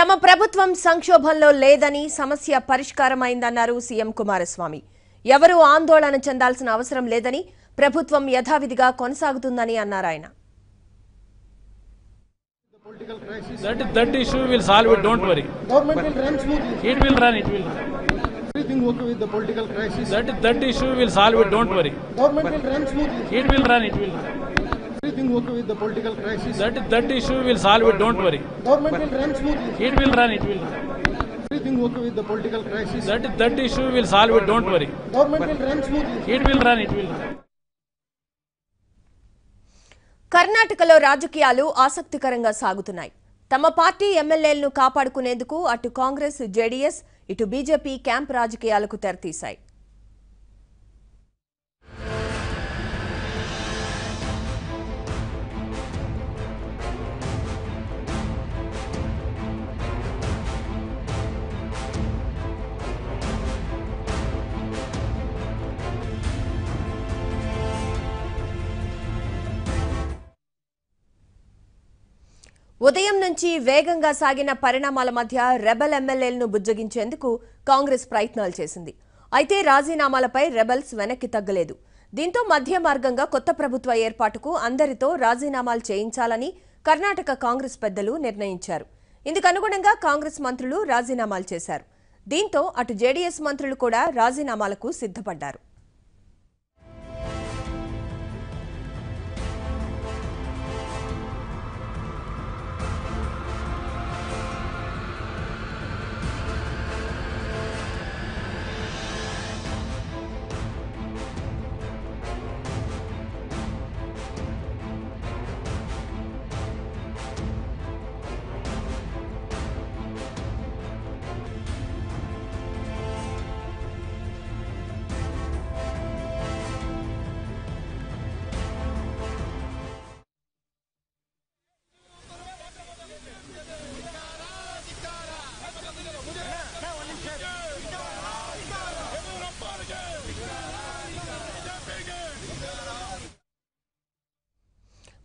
తమ ప్రభుత్వం సంక్షోభంలో లేదని సమస్య పరిష్కారమైందన్నారు సీఎం కుమారస్వామి ఎవరూ ఆందోళన చెందాల్సిన అవసరం లేదని ప్రభుత్వం యథావిధిగా కొనసాగుతుందని అన్నారు ఆయన That, that issue will solve it, don't worry. Government will run smoothly. It will run, it will run. Everything okay with the political crisis. That, that issue will solve it, don't worry. Government will run smoothly. It will run, it will run. Everything okay with the political crisis. That, that issue will solve it, don't worry. Government will run smoothly. It will run, it will run. Everything okay with the political crisis. That, that issue will solve it, don't worry. Government will run smoothly. It will run, it will run. కర్ణాటకలో రాజకీయాలు ఆసక్తికరంగా సాగుతున్నాయి తమ party ఎమ్మెల్యేలను కాపాడుకునేందుకు అటు Congress JDS ఇటు BJP camp రాజకీయాలకు తెరతీశాయి ఉదయం నుంచి వేగంగా సాగిన పరిణామాల మధ్య రెబల్ ఎమ్మెల్యేలను బుజ్జగించేందుకు కాంగ్రెస్ ప్రయత్నాలు చేసింది. అయితే రాజీనామాలపై రెబల్స్ వెనక్కి తగ్గలేదు. దీంతో మధ్య మార్గంగా కొత్త ప్రభుత్వ ఏర్పాటుకు అందరితో రాజీనామాలు చేయించాలని కర్ణాటక కాంగ్రెస్ పెద్దలు నిర్ణయించారు. ఇందుకు అనుగుణంగా కాంగ్రెస్ మంత్రులు రాజీనామాలు చేశారు. దీంతో అటు జేడీఎస్ మంత్రులు కూడా రాజీనామాలకు సిద్ధపడ్డారు.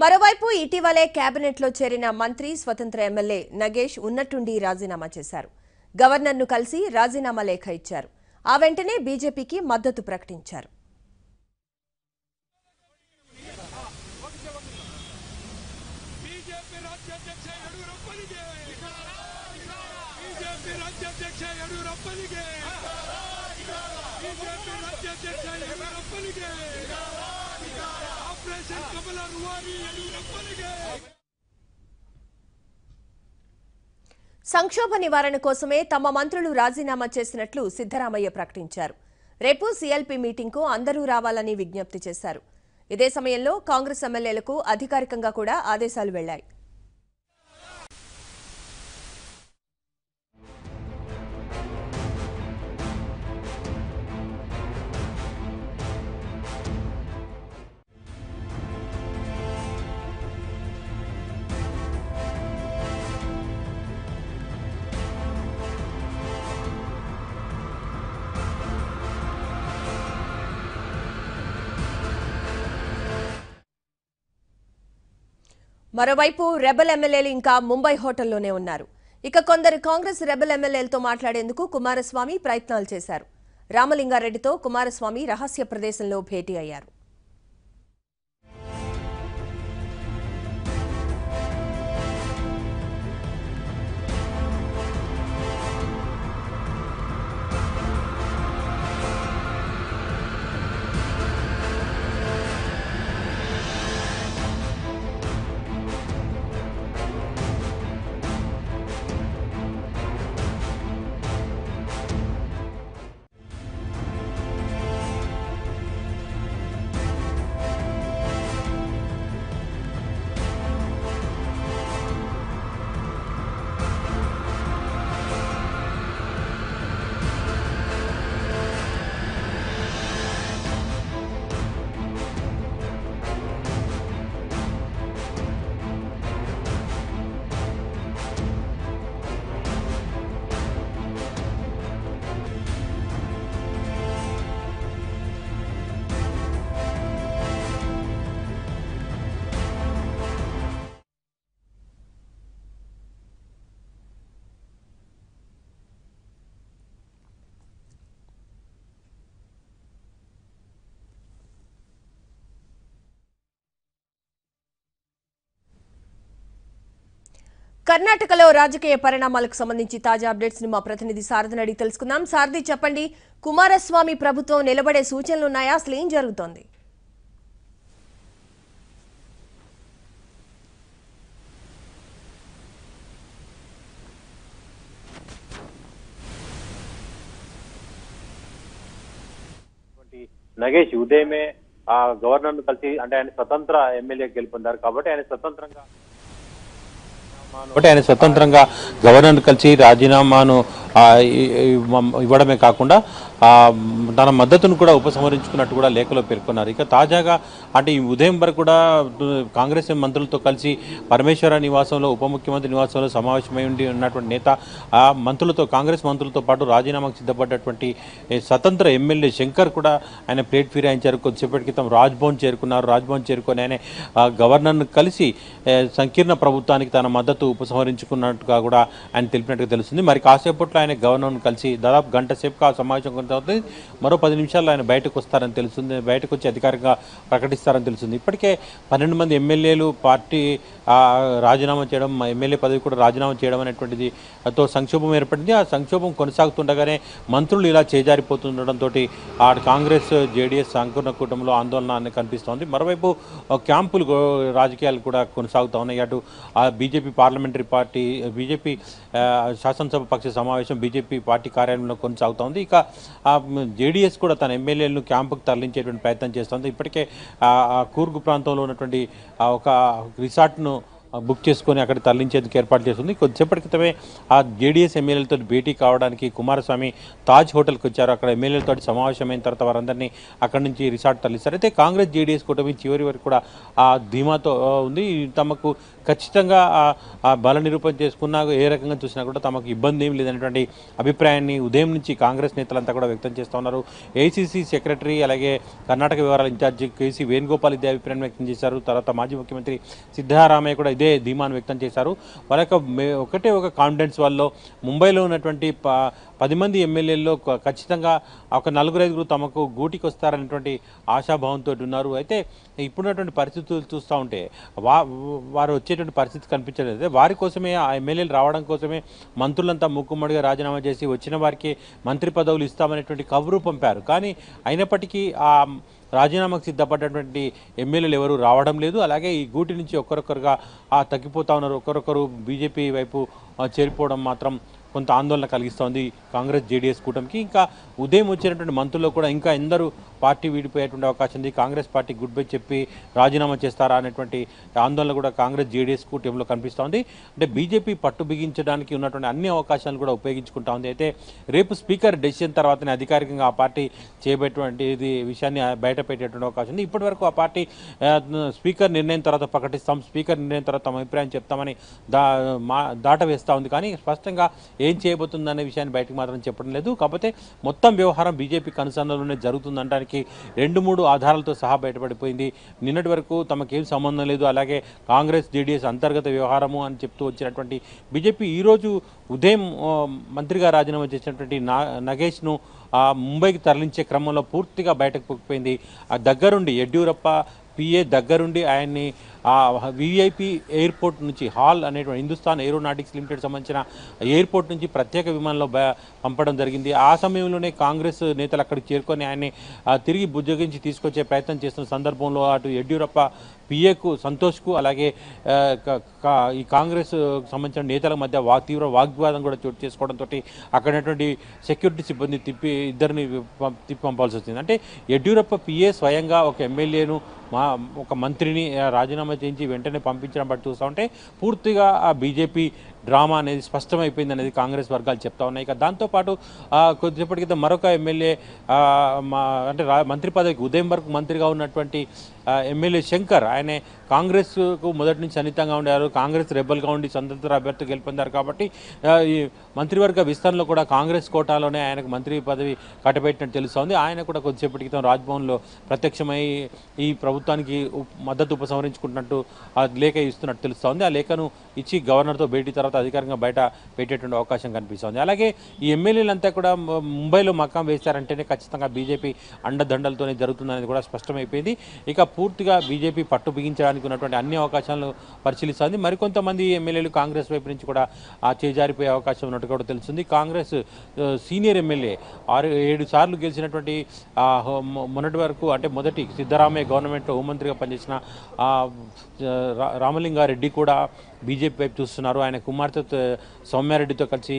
మరోవైపు ఇటీవలే కేబినెట్లో చేరిన మంత్రి స్వతంత్ర ఎమ్మెల్యే నగేష్ ఉన్నట్టుండి రాజీనామా చేశారు. గవర్నర్ను కలిసి రాజీనామా లేఖ ఇచ్చారు. ఆ వెంటనే బీజేపీకి మద్దతు ప్రకటించారు. సంక్షోభ నివారణ కోసమే తమ మంత్రులు రాజీనామా చేసినట్లు సిద్దరామయ్య ప్రకటించారు. రేపు సీఎల్పీ మీటింగ్కు అందరూ రావాలని విజ్ఞప్తి చేశారు. ఇదే సమయంలో కాంగ్రెస్ ఎమ్మెల్యేలకు అధికారికంగా కూడా ఆదేశాలు వెళ్ళాయి మరోవైపు రెబల్ ఎమ్మెల్యేలు ఇంకా ముంబై హోటల్లోనే ఉన్నారు. ఇక కొందరు కాంగ్రెస్ రెబల్ ఎమ్మెల్యేలతో మాట్లాడేందుకు కుమారస్వామి ప్రయత్నాలు చేశారు. రామలింగారెడ్డితో కుమారస్వామి రహస్య ప్రదేశంలో భేటీ అయ్యారు. కర్ణాటకలో రాజకీయ పరిణామాలకు సంబంధించి తాజా అప్డేట్స్ని మా ప్రతినిధి సారథిని అడిగి తెలుసుకుందాం. సారథి చెప్పండి కుమారస్వామి ప్రభుత్వం నిలబడే సూచనలు ఉన్నాయా? అసలు ఏం జరుగుతోంది? నగేష్ ఉదయమే ఆ గవర్నర్ను కలిసి అంటే ఆయన స్వతంత్ర ఎమ్మెల్యే గెలుపొందారు కాబట్టి ఆయన స్వతంత్రంగా కాబట్టి ఆయన స్వతంత్రంగా గవర్నర్ కలిసి రాజీనామాను ఇవ్వడమే కాకుండా తన మద్దతును కూడా ఉపసంహరించుకున్నట్టు కూడా లేఖలో పేర్కొన్నారు. ఇక తాజాగా అంటే ఈ ఉదయం వరకు కూడా కాంగ్రెస్ మంత్రులతో కలిసి పరమేశ్వర నివాసంలో ఉప ముఖ్యమంత్రి నివాసంలో సమావేశమై ఉండి ఉన్నటువంటి నేత ఆ మంత్రులతో కాంగ్రెస్ మంత్రులతో పాటు రాజీనామాకు సిద్ధపడ్డటువంటి స్వతంత్ర ఎమ్మెల్యే శంకర్ కూడా ఆయన ప్లేట్ ఫిరాయించారు. కొద్దిసేపటి క్రితం రాజ్భవన్ చేరుకున్నారు. రాజ్భవన్ చేరుకొని ఆయన ఆ, గవర్నర్ను కలిసి సంకీర్ణ ప్రభుత్వానికి తన మద్దతు ఉపసంహరించుకున్నట్టుగా కూడా ఆయన తెలిపినట్టుగా తెలుస్తుంది. మరి కాసేపట్లో ఆయన గవర్నర్ను కలిసి దాదాపు గంట సేపు ఆ సమావేశం కొనసాగుతుంది మరో పది నిమిషాల్లో ఆయన బయటకు వస్తారని తెలుస్తుంది. బయటకు వచ్చి అధికారికంగా ప్రకటిస్తారని తెలుస్తుంది. ఇప్పటికే పన్నెండు మంది ఎమ్మెల్యేలు పార్టీ రాజీనామా చేయడం ఎమ్మెల్యే పదవి కూడా రాజీనామా చేయడం అనేటువంటిది తో సంక్షోభం ఏర్పడింది. ఆ సంక్షోభం కొనసాగుతుండగానే మంత్రులు ఇలా చేజారిపోతుండటంతో ఆ కాంగ్రెస్ జేడీఎస్ సంకీర్ణ కూటమిలో ఆందోళన అనేది కనిపిస్తోంది. మరోవైపు క్యాంపులు రాజకీయాలు కూడా కొనసాగుతూ ఉన్నాయి. అటు ఆ బీజేపీ పార్లమెంటరీ పార్టీ బీజేపీ శాసనసభ పక్ష సమావేశం బీజేపీ పార్టీ కార్యాలయంలో కొనసాగుతోంది ఇక జేడీఎస్ కూడా తన ఎమ్మెల్యేలను క్యాంపుకు తరలించేటువంటి ప్రయత్నం చేస్తోంది. ఇప్పటికే ఆ, కూర్గు ప్రాంతంలో ఉన్నటువంటి ఒక రిసార్ట్ను బుక్ చేసుకొని అక్కడ తరలించేందుకు ఏర్పాటు చేస్తుంది. కొద్దిసేపటి క్రితమే ఆ జేడీఎస్ ఎమ్మెల్యేలతో భేటీ కావడానికి కుమారస్వామి తాజ్ హోటల్కి వచ్చారు. అక్కడ ఎమ్మెల్యేలతో సమావేశమైన తర్వాత వారందరినీ అక్కడి నుంచి రిసార్ట్ తరలిస్తారు. అయితే కాంగ్రెస్ జేడీఎస్ కూటమి చివరి వరకు కూడా ఆ ధీమాతో ఉంది. తమకు ఖచ్చితంగా ఆ- ఆ బల నిరూపణ చేసుకున్నా ఏ రకంగా చూసినా కూడా తమకు ఇబ్బంది ఏం లేదనేటువంటి అభిప్రాయాన్ని ఉదయం నుంచి కాంగ్రెస్ నేతలంతా కూడా వ్యక్తం చేస్తూ ఉన్నారు. ఏసీసీ సెక్రటరీ అలాగే కర్ణాటక వ్యవహారాల ఇన్ఛార్జి కేసీ వేణుగోపాల్ ఇదే అభిప్రాయం వ్యక్తం చేశారు. తర్వాత మాజీ ముఖ్యమంత్రి సిద్ధారామయ్య కూడా ఇదే ధీమాను వ్యక్తం చేశారు. వాళ్ళ యొక్క ఒకటే ఒక కాన్ఫిడెన్స్ వల్ల ముంబైలో ఉన్నటువంటి ప- పది మంది ఎమ్మెల్యేల్లో ఖచ్చితంగా ఒక నలుగురు ఐదుగురు తమకు గూటికి వస్తారనేటువంటి ఆశాభావంతో ఉన్నారు. అయితే ఇప్పుడున్నటువంటి పరిస్థితులు చూస్తూ ఉంటే వా వారు వచ్చేటువంటి పరిస్థితి కనిపించలేదు. వారి కోసమే ఆ ఎమ్మెల్యేలు రావడం కోసమే మంత్రులంతా ముక్కుమ్మడిగా రాజీనామా చేసి వచ్చిన వారికి మంత్రి పదవులు ఇస్తామనేటువంటి కబురు పంపారు. కానీ అయినప్పటికీ ఆ రాజీనామాకు సిద్ధపడ్డటువంటి ఎమ్మెల్యేలు ఎవరు రావడం లేదు. అలాగే ఈ గూటి నుంచి ఒక్కరొక్కరుగా తగ్గిపోతా ఉన్నారు. ఒకరొకరు బీజేపీ వైపు చేరిపోవడం మాత్రం కొంత ఆందోళన కలిగిస్తోంది కాంగ్రెస్ జేడీఎస్ కూటమికి. ఇంకా ఉదయం వచ్చినటువంటి మంత్రుల్లో కూడా ఇంకా ఎందరూ పార్టీ వీడిపోయేటువంటి అవకాశం ఉంది. కాంగ్రెస్ పార్టీ గుడ్ బై చెప్పి రాజీనామా చేస్తారా అనేటువంటి ఆందోళన కూడా కాంగ్రెస్ జేడీఎస్ కూటమిలో కనిపిస్తోంది. అంటే బీజేపీ పట్టు బిగించడానికి ఉన్నటువంటి అన్ని అవకాశాలు కూడా ఉపయోగించుకుంటా ఉంది. అయితే రేపు స్పీకర్ డెసిషన్ తర్వాతనే అధికారికంగా ఆ పార్టీ చేయబెట్టువంటి ఇది విషయాన్ని బయట పెట్టేటువంటి అవకాశం ఉంది. ఇప్పటివరకు ఆ పార్టీ స్పీకర్ నిర్ణయం తర్వాత ప్రకటిస్తాం. స్పీకర్ నిర్ణయం తర్వాత తమ అభిప్రాయం చెప్తామని దా మా దాట ఉంది. కానీ స్పష్టంగా ఏ చేయబోతుందనే విషయాన్ని బయటకు మాత్రం చెప్పడం లేదు. కాకపోతే మొత్తం వ్యవహారం బీజేపీ కనుసన్నలోనే జరుగుతుందనడానికి రెండు మూడు ఆధారాలతో సహా బయటపడిపోయింది. నిన్నటి వరకు తమకేం సంబంధం లేదు. అలాగే కాంగ్రెస్ జేడీఎస్ అంతర్గత వ్యవహారము అని చెప్తూ వచ్చినటువంటి బీజేపీ ఈరోజు ఉదయం మంత్రిగా రాజీనామా చేసినటువంటి నా నగేష్ను ఆ, ముంబైకి తరలించే క్రమంలో పూర్తిగా బయటకు పొక్కిపోయింది ఆ దగ్గరుండి యడ్యూరప్ప పిఏ దగ్గరుండి ఆయన్ని ఆ విఐపి ఎయిర్పోర్ట్ నుంచి హాల్ అనేటువంటి హిందుస్థాన్ ఏరోనాటిక్స్ లిమిటెడ్ సంబంధించిన ఎయిర్పోర్ట్ నుంచి ప్రత్యేక విమానంలో బ- పంపడం జరిగింది. ఆ సమయంలోనే కాంగ్రెస్ నేతలు అక్కడికి చేరుకొని ఆయన్ని తిరిగి బుజ్జగించి తీసుకొచ్చే ప్రయత్నం చేస్తున్న సందర్భంలో అటు యడ్యూరప్ప పిఏకు సంతోష్కు అలాగే ఈ కాంగ్రెస్ సంబంధించిన నేతల మధ్య వా తీవ్ర వాగ్వాదం కూడా చోటు చేసుకోవడంతో అక్కడ సెక్యూరిటీ సిబ్బంది తిప్పి ఇద్దరిని తిప్పి పంపాల్సి వచ్చింది. అంటే యడ్యూరప్ప పిఏ స్వయంగా ఒక ఎమ్మెల్యేను మా ఒక మంత్రిని రాజీనామా అనుమతించి వెంటనే పంపించడం బట్టి చూస్తూ ఉంటే పూర్తిగా ఆ బీజేపీ డ్రామా అనేది స్పష్టమైపోయింది అనేది కాంగ్రెస్ వర్గాలు చెప్తా ఉన్నాయి. ఇక దాంతోపాటు కొద్దిసేపటి క్రితం మరొక ఎమ్మెల్యే మా అంటే మంత్రి పదవికి ఉదయం వరకు మంత్రిగా ఉన్నటువంటి ఎమ్మెల్యే శంకర్ ఆయన కాంగ్రెస్కు మొదటి నుంచి సన్నిహితంగా ఉండారు. కాంగ్రెస్ రెబల్గా ఉండి స్వతంత్ర అభ్యర్థి గెలుపొందారు కాబట్టి ఈ మంత్రివర్గ విస్తరణలో కూడా కాంగ్రెస్ కోటాలోనే ఆయనకు మంత్రి పదవి కట్టబెట్టినట్టు తెలుస్తోంది. ఆయన కూడా కొద్దిసేపటి క్రితం రాజ్భవన్లో ప్రత్యక్షమై ఈ ప్రభుత్వానికి మద్దతు ఉపసంహరించుకుంటున్నట్టు ఆ లేఖ ఇస్తున్నట్టు తెలుస్తోంది. ఆ లేఖను ఇచ్చి గవర్నర్తో భేటీ తర్వాత తర్వాత అధికారికంగా బయట పెట్టేటువంటి అవకాశం కనిపిస్తోంది. అలాగే ఈ ఎమ్మెల్యేలంతా కూడా ముంబైలో మకాం వేశారంటేనే ఖచ్చితంగా బీజేపీ అండదండలతోనే జరుగుతుందనేది కూడా స్పష్టమైపోయింది. ఇక పూర్తిగా బీజేపీ పట్టు బిగించడానికి ఉన్నటువంటి అన్ని అవకాశాలను పరిశీలిస్తుంది. మరికొంతమంది ఎమ్మెల్యేలు కాంగ్రెస్ వైపు నుంచి కూడా చేజారిపోయే అవకాశం ఉన్నట్టు కూడా తెలుస్తుంది. కాంగ్రెస్ సీనియర్ ఎమ్మెల్యే ఆరు ఏడు సార్లు గెలిచినటువంటి మొన్నటి వరకు అంటే మొదటి సిద్ధరామయ్య గవర్నమెంట్లో హోంమంత్రిగా పనిచేసిన రా- రామలింగారెడ్డి కూడా బీజేపీ వైపు చూస్తున్నారు. ఆయన కుమార్తె సౌమ్యారెడ్డితో కలిసి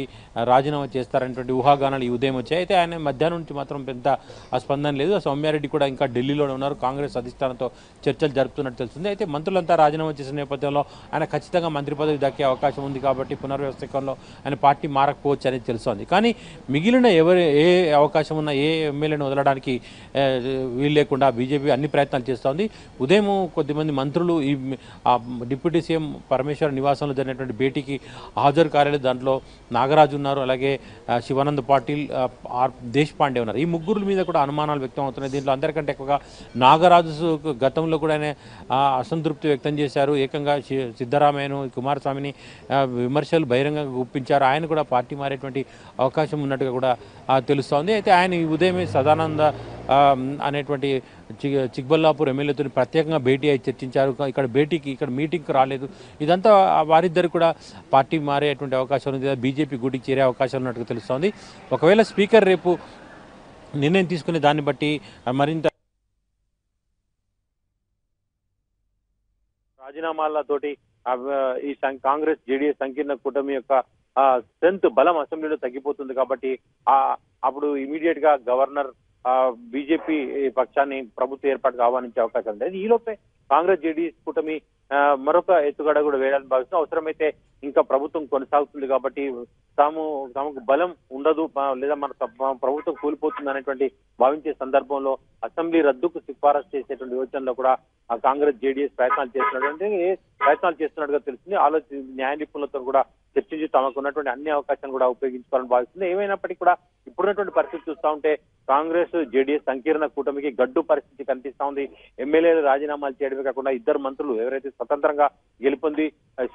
రాజీనామా చేస్తారనేటువంటి ఊహాగానాలు ఈ ఉదయం వచ్చాయి. అయితే ఆయన మధ్యాహ్నం నుంచి మాత్రం పెద్ద స్పందన లేదు. సౌమ్యారెడ్డి కూడా ఇంకా ఢిల్లీలోనే ఉన్నారు. కాంగ్రెస్ అధిష్టానంతో చర్చలు జరుపుతున్నట్టు తెలుస్తుంది. అయితే మంత్రులంతా రాజీనామా చేసిన నేపథ్యంలో ఆయన ఖచ్చితంగా మంత్రి పదవి దక్కే అవకాశం ఉంది కాబట్టి పునర్వ్యవస్థీకరణలో ఆయన పార్టీ మారకపోవచ్చు అనేది తెలుస్తోంది. కానీ మిగిలిన ఎవరు ఏ అవకాశం ఉన్న ఏ ఎమ్మెల్యేని వదలడానికి వీలు లేకుండా బీజేపీ అన్ని ప్రయత్నాలు చేస్తోంది. ఉదయం కొద్దిమంది మంత్రులు ఈ డిప్యూటీ సీఎం పరమేశ్వర్ నివాసంలో జరిగినటువంటి భేటీకి హాజరు కాలేదు. దాంట్లో నాగరాజు ఉన్నారు. అలాగే శివానంద్ పాటిల్ ఆర్ ఆర్ దేశపాండే ఉన్నారు. ఈ ముగ్గురు మీద కూడా అనుమానాలు వ్యక్తం అవుతున్నాయి. దీంట్లో అందరికంటే ఎక్కువగా నాగరాజు గతంలో కూడా ఆయన అసంతృప్తి వ్యక్తం చేశారు. ఏకంగా సి- సిద్ధరామయ్యను కుమారస్వామిని విమర్శలు బహిరంగంగా గుప్పించారు. ఆయన కూడా పార్టీ మారేటువంటి అవకాశం ఉన్నట్టుగా కూడా తెలుస్తోంది. అయితే ఆయన ఈ ఉదయమే సదానంద అనేటువంటి చిక్బల్లాపూర్ ఎమ్మెల్యేతో ప్రత్యేకంగా భేటీ అయి చర్చించారు. ఇక్కడ భేటీకి ఇక్కడ మీటింగ్కి రాలేదు. ఇదంతా వారిద్దరు కూడా పార్టీ మారేటువంటి అవకాశం ఉంది. బీజేపీ గుడికి చేరే అవకాశం ఉన్నట్టుగా తెలుస్తోంది. ఒకవేళ స్పీకర్ రేపు నిర్ణయం తీసుకునే దాన్ని బట్టి మరింత రాజీనామాలతోటి ఈ సం- కాంగ్రెస్ జేడీఎస్ సంకీర్ణ కూటమి యొక్క స్ట్రెంత్ బలం అసెంబ్లీలో తగ్గిపోతుంది కాబట్టి అప్పుడు ఇమీడియట్గా గవర్నర్ బీజేపీ పక్షాన్ని ప్రభుత్వ ఏర్పాటుకు ఆహ్వానించే అవకాశం ఉంది. ఈ లోపే కాంగ్రెస్ జేడీఎస్ కూటమి ఆ, మరొక ఎత్తుగడ కూడా వేయాలని భావిస్తున్నాం అవసరమైతే ఇంకా ప్రభుత్వం కొనసాగుతుంది కాబట్టి తాము తమకు బలం ఉండదు లేదా మన ప్రభుత్వం కూలిపోతుంది అనేటువంటి భావించే సందర్భంలో అసెంబ్లీ రద్దుకు సిఫారసు చేసేటువంటి యోచనలో కూడా ఆ కాంగ్రెస్ జేడీఎస్ ప్రయత్నాలు చేస్తున్నటువంటి ప్రయత్నాలు చేస్తున్నట్టుగా తెలిసింది ఆలోచి న్యాయ నిపుణులతో కూడా చర్చించి తమకు ఉన్నటువంటి అన్ని అవకాశాలను కూడా ఉపయోగించుకోవాలని భావిస్తుంది. ఏమైనప్పటికీ కూడా ఇప్పుడున్నటువంటి పరిస్థితి చూస్తా ఉంటే కాంగ్రెస్ జేడీఎస్ సంకీర్ణ కూటమికి గడ్డు పరిస్థితి కనిపిస్తా ఉంది. ఎమ్మెల్యేలు రాజీనామాలు చేయడమే కాకుండా ఇద్దరు మంత్రులు ఎవరైతే స్వతంత్రంగా గెలుపొంది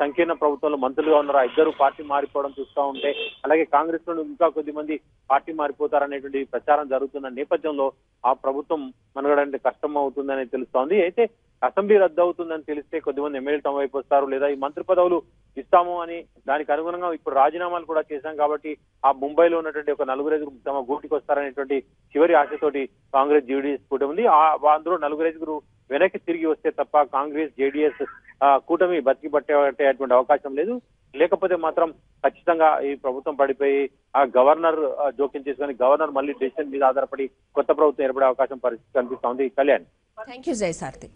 సంకీర్ణ ప్రభుత్వంలో మంత్రులుగా ఉన్నారో ఇద్దరు పార్టీ మారిపోవడం చూస్తా ఉంటే అలాగే కాంగ్రెస్లో ఇంకా కొద్ది మంది పార్టీ మారిపోతారనేటువంటి ప్రచారం జరుగుతున్న నేపథ్యంలో ఆ ప్రభుత్వం మనగడంటే కష్టం అవుతుందని తెలుస్తోంది అయితే అసెంబ్లీ రద్దు అవుతుందని తెలిస్తే కొద్దిమంది ఎమ్మెల్యేలు తమ వైపు వస్తారు లేదా ఈ మంత్రి పదవులు ఇస్తాము అని దానికి అనుగుణంగా ఇప్పుడు రాజీనామాలు కూడా చేశాం కాబట్టి ఆ ముంబైలో ఉన్నటువంటి ఒక నలుగురు తమ గూటికి వస్తారనేటువంటి చివరి ఆశతోటి కాంగ్రెస్ జేడీఎస్ కూటమి ఉంది. ఆ అందులో నలుగురు వెనక్కి తిరిగి వస్తే తప్ప కాంగ్రెస్ జేడీఎస్ కూటమి బతికి పట్టేటువంటి అవకాశం లేదు. లేకపోతే మాత్రం ఖచ్చితంగా ఈ ప్రభుత్వం పడిపోయి ఆ గవర్నర్ జోక్యం చేసుకొని గవర్నర్ మళ్ళీ డెసిషన్ మీద ఆధారపడి కొత్త ప్రభుత్వం ఏర్పడే అవకాశం పరిస్థితి కనిపిస్తోంది కళ్యాణ్. Thank you Jayasarathi